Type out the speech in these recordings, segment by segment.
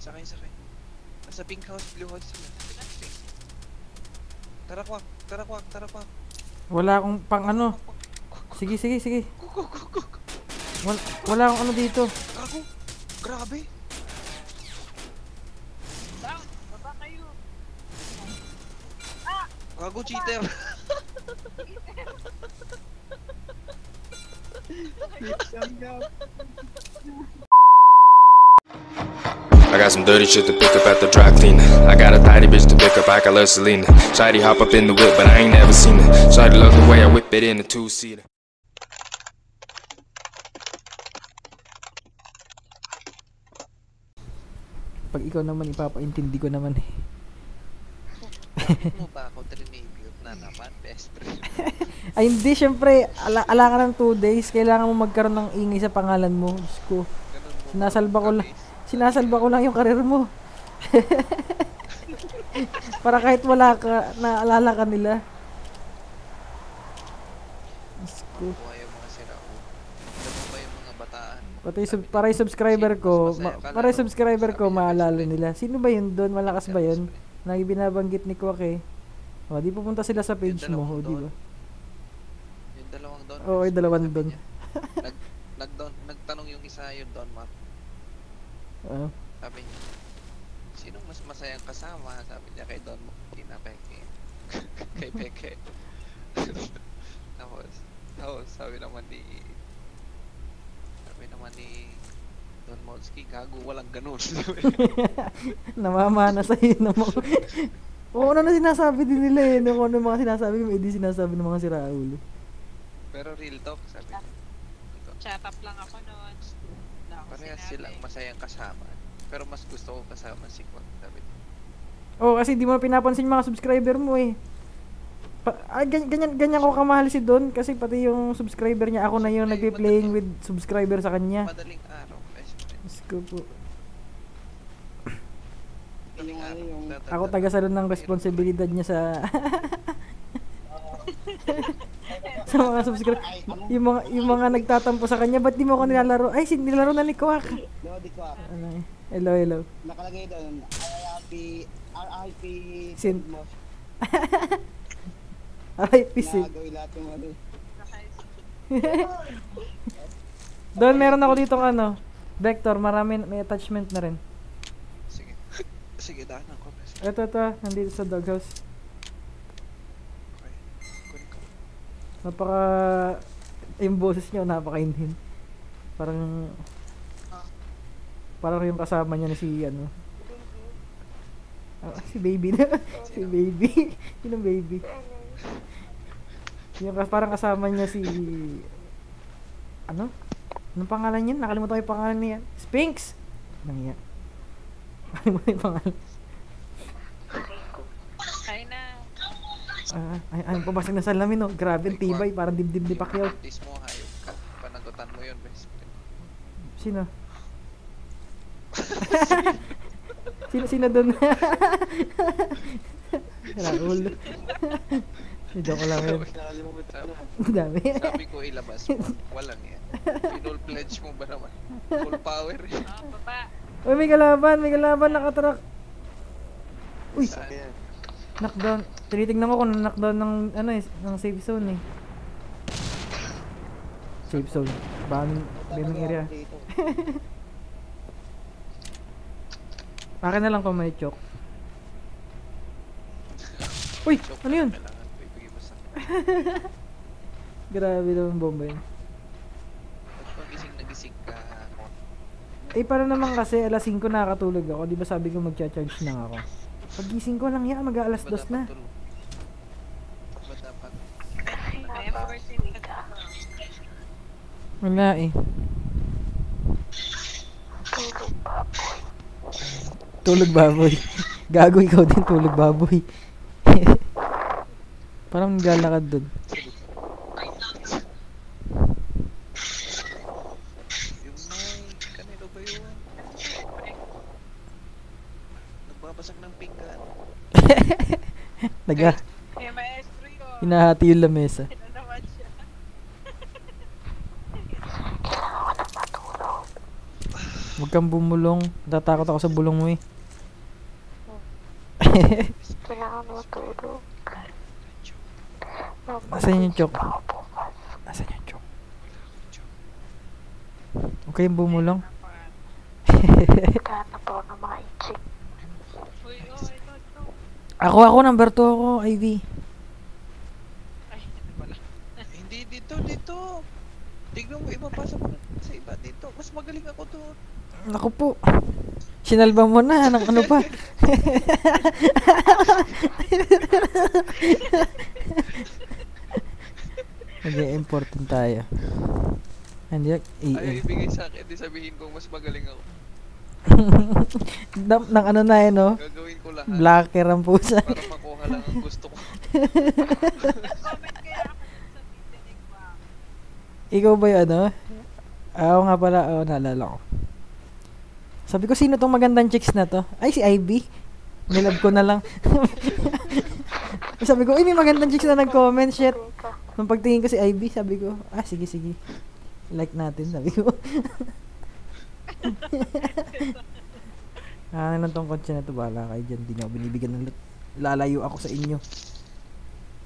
Sakay, sakay. Nasa pink house, blue house. Tara kwak, tara kwak, tara kwak. Wala akong pang ano. Sige, sige, sige. Wala, wala akong ano dito. Gago! Grabe! Down! Baba kayo! Gago, cheater! I got some dirty shit to pick up at the dry cleaner. I got a tidy bitch to pick up, I got love Selena. Shady hop up in the whip, but I ain't never seen her. Shady love the way I whip it in a two seater. Pag ikaw naman ipapaintindi ko naman eh. Ano ba ako trinibute na naman, best friend? Ay hindi, syempre, ala, ala ka ng 2 days, kailangan mo magkaroon ng ingay sa pangalan mo. Diyos ko, mo. Sinasalba ko lang. Sinasalba ko lang yung karir mo. Para kahit wala ka, naalala ka nila. Diyos ko. Buhay yung mga sirao. Alam mo ba yung mga bataan? Pati sub, para yung subscriber ko, ma, para yung subscriber ko maalala nila. Sino ba yun doon? Malakas ba yun? Lagi binabanggit ni Kwak eh. O, di pupunta sila sa page mo, o, di ba? Yung dalawang don. Oo, yung dalawang don. nag, nag nagtanong yung isa yung don Mark. Oo. Sabi niya, sinong mas masayang kasama? Sabi niya kay Don Moki na Peke. kay Peke. tapos, tapos sabi naman ni sabi naman ni Don Molski, gago walang ganun. Namamana sa'yo ng mga... Kung ano na sinasabi din nila eh. Kung ano yung mga sinasabi mo, hindi sinasabi ng mga siraulo. Pero real talk, sabi niya. Chat up lang ako noon. Parehas sinabi. silang masayang kasama. Pero mas gusto ko kasama si sabi niya. Oo, kasi di mo pinapansin yung mga subscriber mo eh. Pa, ah, ganyan, ganyan, ganyan ko kamahal si Don kasi pati yung subscriber niya, ako na yung nagpe-playing with subscriber sa kanya. Madaling araw, best friend. Diyos ko po. Madaling araw. tatanda- Ako tagasalon ng responsibilidad niya sa sa mga subscriber. Yung mga yung mga nagtatampo sa kanya, ba't di mo ako nilalaro? Ay, sin nilalaro na ni Kwak. No, di ko. Ano eh. Hello, hello. Nakalagay doon, RIP, RIP, Sin- mo, Ay, PC. na gawin lahat yung ano. Doon meron ako dito ano. Vector, marami may attachment na rin. Sige. Sige, daanan ko, best friend. Ito, ito, nandito sa doghouse. Okay. Kunin ko. Napaka yung boses niya napakainhin. Parang parang yung kasama niya na si ano. Ah, si baby na. si baby. Sino baby? Yung parang kasama niya si ano? Anong pangalan niya? Nakalimutan ko yung pangalan niya. Sphinx. Nangya. Nakalimutan yung pangalan. Kaya na. Ah, ay, ay, pabasag na salamin, no? Grabe, ang tibay. Parang dibdib ni Pacquiao. Yung mo, hayop ka. Panagutan mo yun, best friend. Sino? sino sino doon? Raul. Joke lang yun. Ang dami. sabi ko ilabas mo. Walang yan. Pinol pledge mo ba naman? Full power. Oh, baba. Uy, may kalaban, may kalaban, nakatrack. Uy, Saan? Knockdown. Tinitignan ko kung knockdown ng, ano eh, ng safe zone eh. Safe zone. Bombing, bombing area. Akin na lang kung may choke. Uy, ano yun? Grabe naman bomba yun. Pag pagising na gising ka. Eh, para naman kasi alas 5 nakakatulog ako. Di ba sabi ko magcha-charge na ako. Pagising ko lang yan, mag-aalas dos na. tulog? Wala eh. Tulog baboy. Gago ikaw din tulog baboy. Parang naglalakad dun. Yung may, kanino ba yun? Nagbabasag ng pinggan. Naga, Kaya maestro yun. hinahati yung lamesa. Ano naman siya? Wag Huwag kang bumulong. Natatakot ako sa bulong mo eh. Kailangan mo tulog. Nasaan yung chok? Nasaan yung chok? Huwag kayong bumulong. Kailangan po ng mga inchik. Uy, ito. Ako, ako, number 2 ako, Ivy. Ay, pala. Hindi dito, dito. Tignan mo, ipapasa mo sa iba dito. Mas magaling ako doon. Ako po. Sinalba mo na, ng ano pa. Hindi, important tayo. Hindi, Ayaw EL. ibigay sa akin. Di sabihin ko, mas magaling ako. Ng, ng ano na yun, no? Gagawin ko lahat. Blacker ang pusa. Para makuha lang ang gusto ko. Ikaw ba yung ano? Ah, Oo nga pala, oo, naalala ko. Sabi ko, sino tong magandang chicks na to? Ay, si Ivy. Nilab ko na lang. sabi ko, ay, may magandang chicks na nag-comment, shit. Nung pagtingin ko si Ivy, sabi ko, ah, sige, sige. Like natin, sabi ko. ah, ano tong kotse na to, bahala kayo dyan. Di nyo ako binibigyan ng. Lalayo ako sa inyo.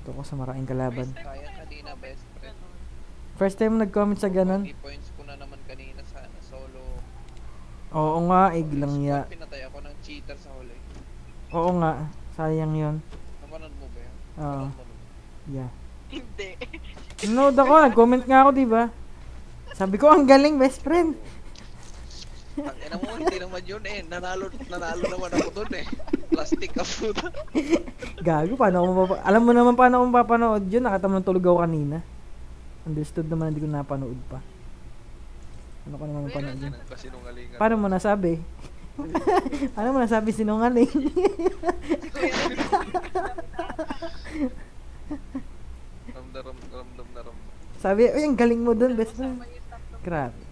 Ito ko sa maraming kalaban. Kaya kanina, best friend. First time nag-comment sa ganun. 20 points ko na naman kanina sa ano, solo. Oo nga, iglang ya. Pinatay ako ng cheater sa huli. Oo nga, sayang yon. Napanood mo ba yun? Oo. Yeah. Hindi. Nanood ako, nag-comment nga ako, di ba? Sabi ko, ang galing, best friend. Ang ina mo, hindi naman yun eh. Nanalo, nanalo naman ako dun eh. Plastic ka puta. Gago, paano ako mapapa... Alam mo naman paano ako mapapanood yun. Nakatamang tulog ako kanina. Understood naman, hindi ko napanood pa. Ano ko naman mapanood yun? Paano mo nasabi? Paano mo nasabi sinungaling? Ramdam, ramdam ramdam. Sabi, uy, ang galing mo dun, best friend. Grabe.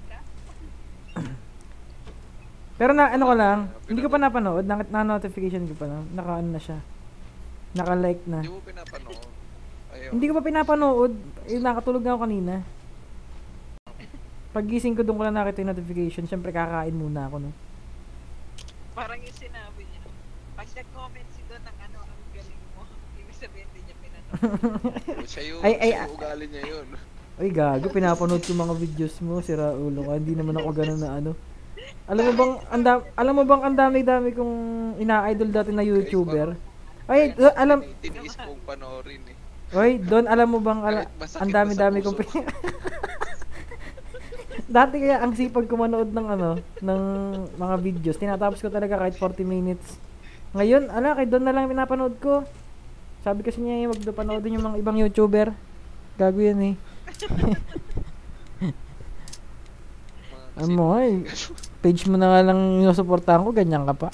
Pero na, ano ko lang, hindi ko pa napanood, na, na-notification ko pa lang, naka ano na siya. Naka-like na. Hindi mo pinapanood. Ayaw. Hindi ko pa pinapanood. Eh, nakatulog na ako kanina. Pagising ko doon ko lang nakita yung notification. Siyempre kakain muna ako, no? Parang yung sinabi niya. Pag nag-comment si Don ng ano, ang galing mo. Ibig sabihin din niya pinanood. Siya yun. Ay, ay, siya ah. yung ugali niya yun. Uy, gago, pinapanood ko mga videos mo, sira ulo ka. Hindi naman ako ganun na ano. Alam mo bang, anda, alam mo bang ang dami-dami kong ina-idol dati na YouTuber? Ay, do- alam, Tiniis kong panoorin eh. oy, doon alam mo bang, ala, ang dami-dami kong pin- Dati kaya ang sipag ko manood ng ano, ng mga videos. Tinatapos ko talaga kahit 40 minutes. Ngayon, ala, kay doon na lang pinapanood ko. Sabi kasi niya, wag daw panoodin yung mga ibang YouTuber. Gago yan eh. Ano mo, ay, page mo na nga lang yung supportahan ko, ganyan ka pa.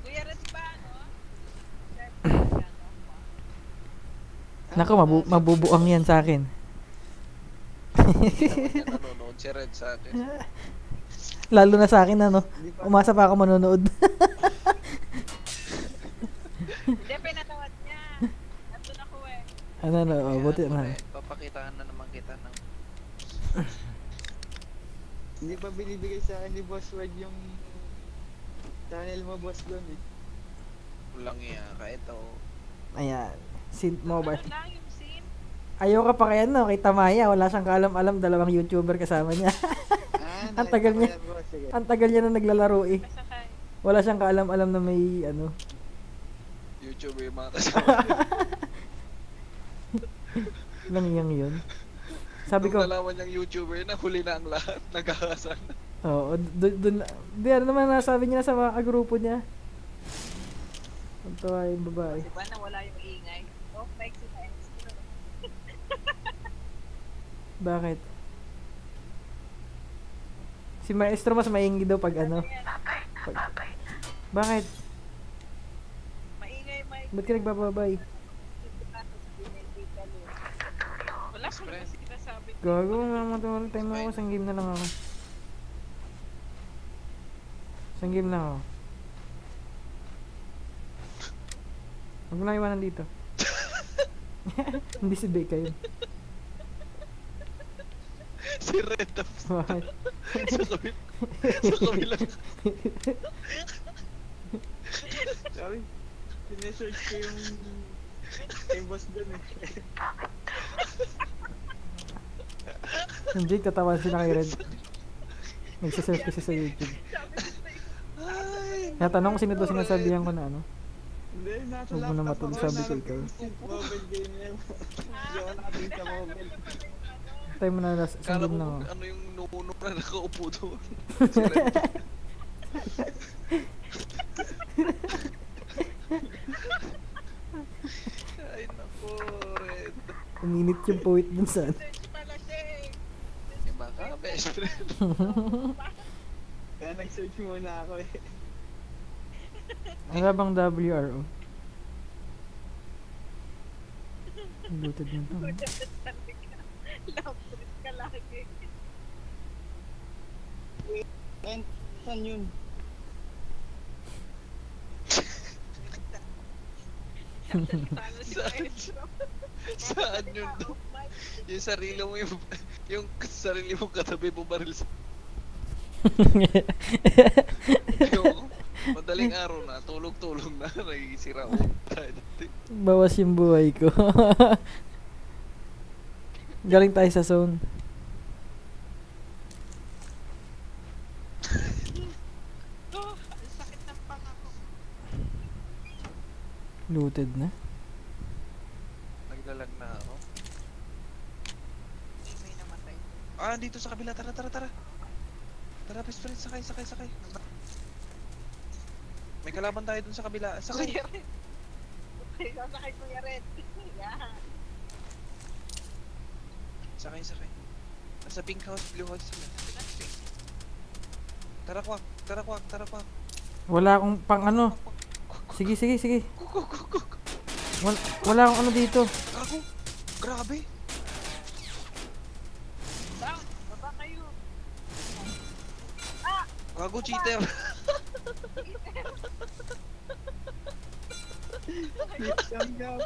Kuya Red ba, ano? Nako, mabu- mabubuang yan sa akin. Nanonood si Red sa akin. Lalo na sa akin, ano. Umasa pa ako manonood. Hindi, pinatawad niya. Nandun ako eh. ano, ano, oh, buti Kaya, na. Red, Papakitaan na naman kita ng Hindi pa binibigay sa akin ni Boss Ward yung channel mo, Boss Don eh. kulang iya. Kahit ako. Ayan. Synth mobile. Ano lang yung scene? Ayaw ka pa kaya, no? Kay Tamaya, wala siyang kaalam-alam, dalawang YouTuber kasama niya. Ah, Ang tagal niya. yan. Ang tagal niya na naglalaro eh. Wala siyang kaalam-alam na may, ano. YouTube yung mga kasama. Lang yang yun. Sabi ko, nalaman niyang YouTuber na huli na ang lahat. Nagkakasal. oo, doon, doon, di, ano naman nasabi niya sa mga grupo niya. Ang tawa yung babae. Di ba na wala yung ingay? Oh, si Maestro. Bakit? Si maestro mas mainggi daw pag ano. Pag, bakit? Maingay, Mike. Ba't ka nagbababay? Wala ko na kasi sinasabi. Gago nga mo tumulong time ako. Isang game na lang ako. Isang game na ako. Huwag mo na iwanan dito. Hindi si Beka yun. si Red tapos Bakit? sa kabil sa kabilang Sabi, sinesearch ko yung kay boss dun eh. Yung Jake, tatawa sila kay Red. Nagsisearch kasi sa YouTube. ay Kaya tanong ko sino daw sinasabihan ko na ano. Hindi, nasa Huwag mo na laptop matulog, sabi ko ikaw. Tayo mo na last, sundin na ako. ano yung nuno na nakaupo doon ay nako Red Uminit yung poet dun sa ano. Search pala siya eh. iba ka best friend Kaya nag-search muna ako eh. Ano bang WRO? Looted na to. Sabi ka. Lagi. Saan, saan yun? Talo si Saan? Saan yun yung sarili mo yung yung sarili mo katabi mo baril sa yung madaling araw na tulog-tulog na nagisira ko Bawas yung buhay ko. Galing tayo sa zone. Oh, ang sakit ng panga ko. Looted na. naglalag na ako. May namatay. ah dito sa kabila. Tara tara tara. Tara best friend. Sakay sakay sakay. May kalaban tayo dun sa kabila. Sakay! Kuya Red. Sasakay Kuya Red. Yan. sakay sakay. Nasa pink house blue house sila. Tara kwak tara kwak tara kwak Wala akong pang ano. Sige, sige, sige. Wala, wala akong ano dito. Gago! Grabe! Down. Baba kayo. Gago cheater! Tanggap.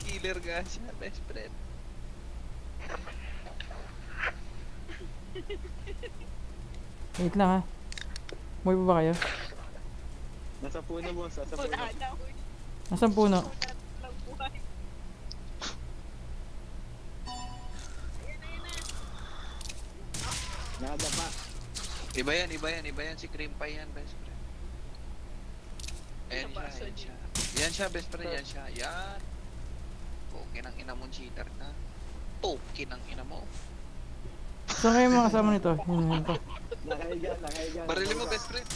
Killer nga siya, best friend. Wait lang ha. Umuwi pa ba kayo? Nasa puno boss, nasa puno. Na. Nasaan puno? Buhay. Na. Nakadapa. Iba yan, iba yan, iba yan. Si Cream Pie yan, best friend. Ayan siya, ayan siya. Yan siya, best friend, yan siya. Yan. Okay ng ina mo, cheater ka. Okay ng ina mo. Saan kayo mga kasama nito? Yun, yun to. Nakaiga, nakaiga. Barili mo, best friend.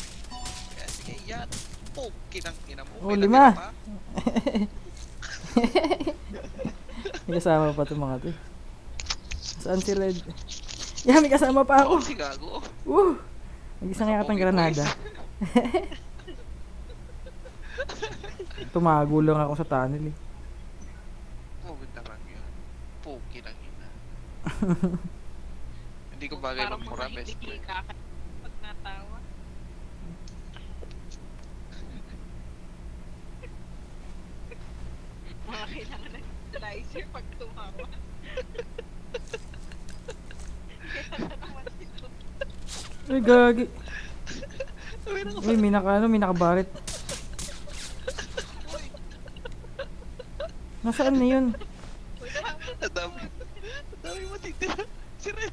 Yan, sige, yan. Okay ng ina mo. Oh, lima. pa? May kasama pa itong mga to. eh. Saan si Red? Yeah, may kasama pa ako. si Gago. Woo! Nag-isa nga yatang granada. Tumago lang ako sa tunnel eh. Na lang yun. Poki ng ina. Hindi ko bagay Parang magmura, best friend. kaka- Pag natawa. Mga kailangan ng slicer pag tumawa. Ay, gagi. Uy, may naka, ano, may nakabarit. Nasaan na yun? Ang dami. Ang dami matitira. Si Red.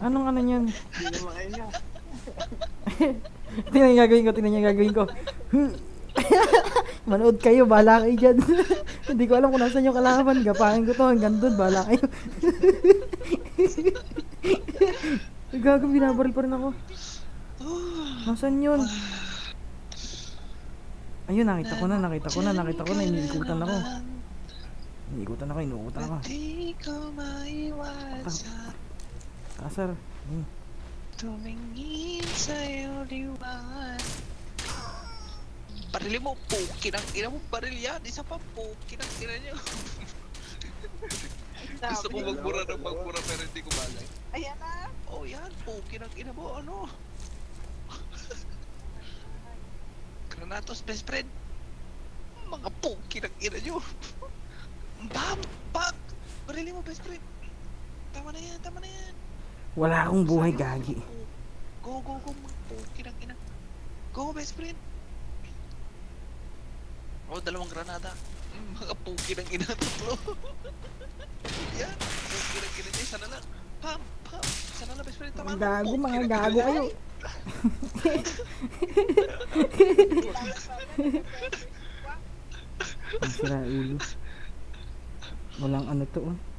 Anong ano yun? Hindi makahinga. Tingnan yung gagawin ko, tingnan yung gagawin ko. Manood kayo, bahala kayo dyan. Hindi ko alam kung nasan yung kalaban. Gapain ko to hanggang doon, bahala kayo. Gago, binabaril pa rin ako. Nasaan yun? Ayun, nakita ko na, nakita ko na, nakita ko na, iniikutan ako. Iniikutan ako, inuutan ako. Di ko maiwasan Kasar. Hmm. Tumingin sa'yo liwan Barili mo, puki ng ina mo, baril yan Isa pa, puki ng ina niyo Gusto ko magbura ng magbura pero hindi ko bagay. Ayan na. Oh, yan. Puki ng ina mo. Ano? Granatos, best friend. Mga puki ng ina nyo. Bam! Pak! Barili mo, best friend. Tama na yan, tama na yan. Wala akong buhay, gagi. Go, go, go. Mga puki ng ina. Go, best friend. Oh, dalawang granada. Mm, Mga puki ng ina tatlo. yan. Puki ng ina niya. Isa na lang. Pam! Pam! Isa na lang, best friend. Tama gago, mga gago kayo. Ang sira ulo. Walang ano to. oh.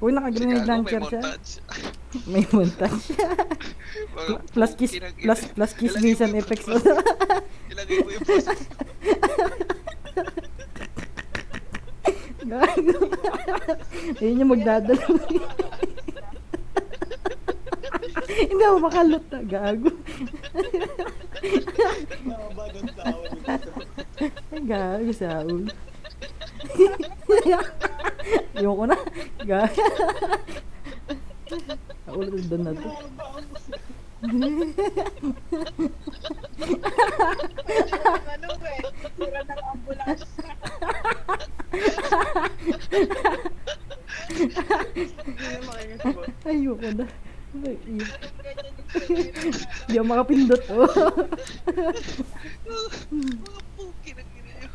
Uy, naka-grenade launcher may siya. montage. May montage siya. Plus kiss, plus, plus kiss mo mission yung effects. process. Ilagay mo yung process. Gago. Ayun yung magdadala. Hindi ako makalot na. Gago. Gago sa. Ayoko na. Gago. Sa ulo doon na to. ano eh. Sira ng ambulance. Ayoko na. Yung Hindi ako makapindot. Oh. Mga puki nyo.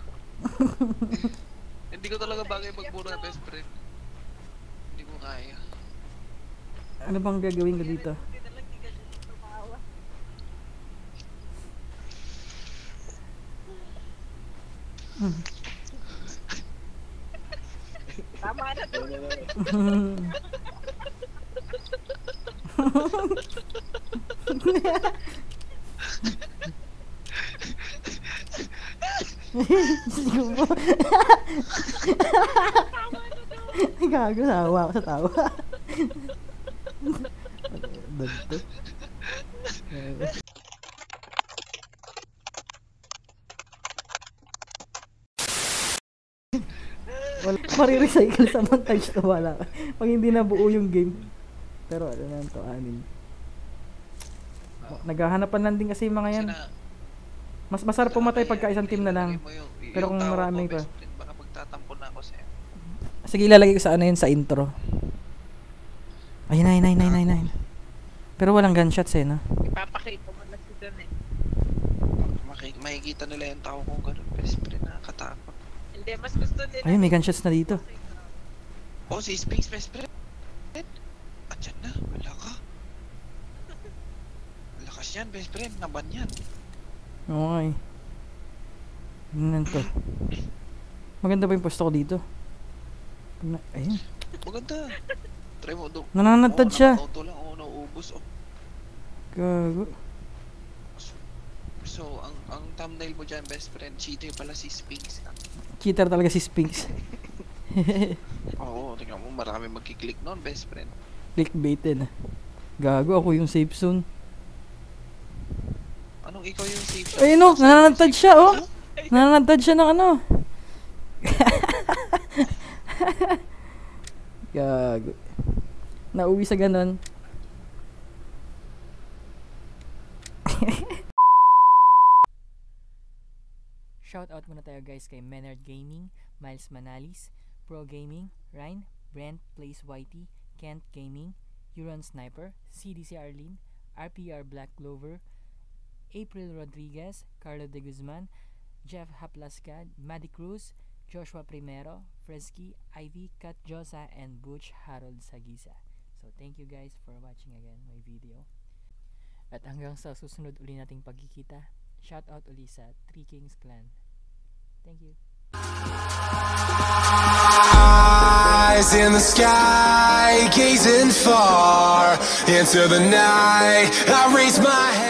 Hindi ko talaga bagay magbura best friend. Kaya. Ano bang gagawin ko dito? Tama na to. Gago, sawa ako sa tawa. Dagto. Wala, marirecycle sa montage to wala. Pag hindi na buo yung game. Pero ano na to, anin. Naghahanapan lang din kasi yung mga yan. Mas masarap pumatay pagka isang team na lang. Pero kung tao ko, marami pa. best friend, Baka magtatampo na ako sa'yo. Sige, ilalagay ko sa ano yun, sa intro. Ayun, ayun, ayun, ayun, ayun, ayun. Pero walang gunshots eh, no? Ipapakita mo na si Don eh. Maki- makikita nila yung tao kong ganun best friend. Nakakatakot. Hindi, mas gusto nila. Ayun, may gunshots na dito. Oh, si Sphinx best friend. At yan na. Wala ka. Lakas yan best friend. Naban yan. Okay. Tingnan to. Maganda ba yung pwesto ko dito? Na- Ayun. Maganda. Try mo. Do- Nananadtad Oo, siya. nakauto lang. Oo, nauubos. Oh. Gago. So, ang ang thumbnail mo dyan, best friend, cheater pala si Sphinx. Cheater talaga si Sphinx. Oo, tingnan mo, marami magkiklik noon, best friend. Clickbait din. ah. Gago, ako yung safe zone. Anong ikaw yung safe zone? Ayun no, Nasa nananadtad safe siya, oh. ka? Nananadtad siya ng ano. Gago. Nauwi sa ganon. Shout out muna tayo guys kay Menard Gaming, Miles Manalis, Pro Gaming, Ryan, Brent Plays Whitey, Kent Gaming, Euron Sniper, CDC Arlene, RPR Black Clover, April Rodriguez, Carlo De Guzman, Jeff Haplascad, Maddie Cruz, Joshua Primero, Fresky, Ivy, Kat Josa, and Butch Harold Sagisa. So thank you guys for watching again my video. At hanggang sa susunod uli nating pagkikita, shout out uli sa Three Kings Clan. Thank you. Eyes in the sky, gazing far into the night. I raise my head.